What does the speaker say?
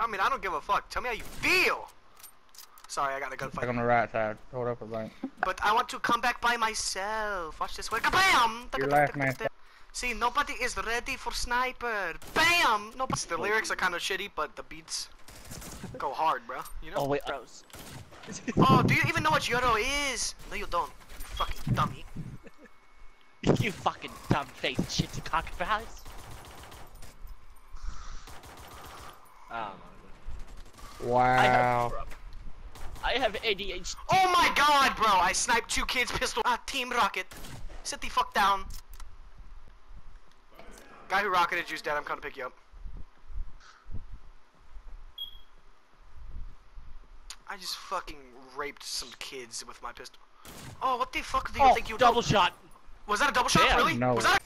I mean, I don't give a fuck. Tell me how you feel. Sorry, I got a gunfight. Like on the right side. Hold up a blank. But I want to come back by myself. Watch this way. Kabam! Your last man. See, nobody is ready for sniper. Bam! No, the lyrics are kind of shitty, but the beats go hard, bro. You know? Oh wait, uh, Rose. Oh, do you even know what Euro is? No, you don't. You fucking dummy. you fucking dumb face shit cock fries. Oh Wow. I have ADHD. Oh my god, bro! I sniped two kids' pistol. Ah, Team Rocket. Sit the fuck down. Guy who rocketed you's dead. I'm coming to pick you up. I just fucking raped some kids with my pistol. Oh, what the fuck do you Oh, think you double shot. Was that a double shot? Damn. Really? No. Was that?